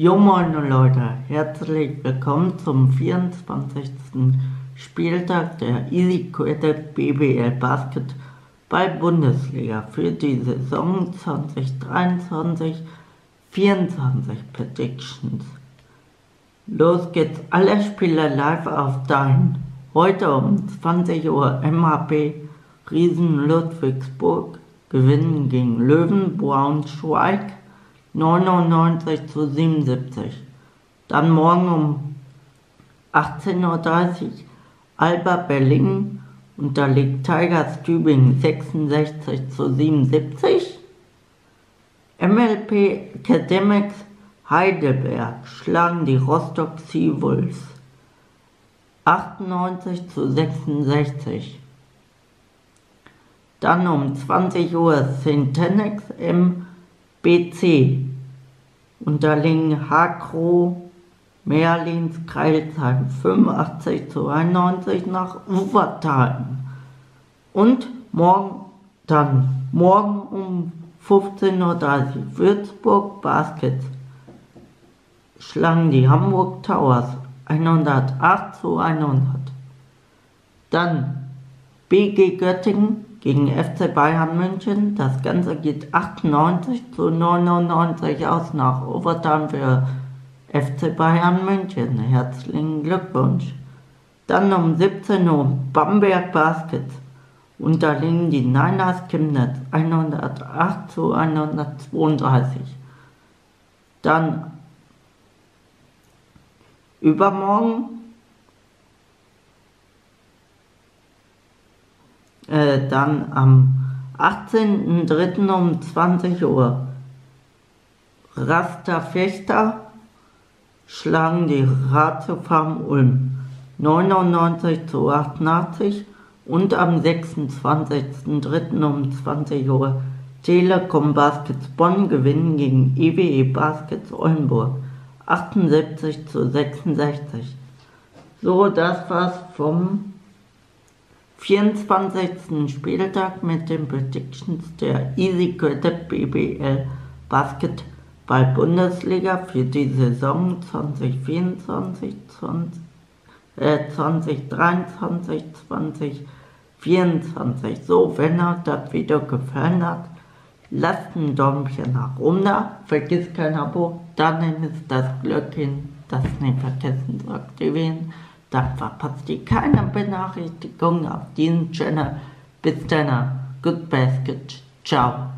Jo moin Leute, herzlich willkommen zum 24. Spieltag der Easy Credit BBL Basketball Bundesliga für die Saison 2023-24 Predictions. Los geht's, alle Spiele live auf Dein. Heute um 20 Uhr MHP Riesen Ludwigsburg gewinnen gegen Löwen Braunschweig 99 zu 77. Dann morgen um 18.30 Uhr Alba Berlin unterliegt Tigers Tübingen 66 zu 77. MLP Academics Heidelberg schlagen die Rostock Seawolves 98 zu 66. Dann um 20 Uhr Syntenex im BC unterliegen Hakro Merlins Kreilsheim 85 zu 91 nach Ufertal. Und morgen dann, morgen um 15.30 Uhr Würzburg Baskets schlagen die Hamburg Towers 108 zu 100. Dann BG Göttingen gegen FC Bayern München. Das Ganze geht 98 zu 99 aus nach Overtime für FC Bayern München. Herzlichen Glückwunsch. Dann um 17 Uhr Bamberg Baskets unterliegen die Niners Chemnitz 108 zu 132. Dann übermorgen äh, dann am 18.03. um 20 Uhr. Raster Fechter schlagen die Ratiofarm Ulm 99 zu 88 und am 26.03. um 20 Uhr Telekom Baskets Bonn gewinnen gegen EWE Baskets Oldenburg 78 zu 66. So, das war's vom 24. Spieltag mit den Predictions der Easy Credit BBL Basketball Bundesliga für die Saison 2024, 20, äh, 2023, 2024. So, wenn euch das Video gefallen hat, lasst ein Däumchen nach oben da, vergiss kein Abo, dann ist das Glöckchen, das nicht vergessen zu aktivieren. Dann verpasst ihr keine Benachrichtigung auf diesem Channel. Bis dann, good basket, ciao.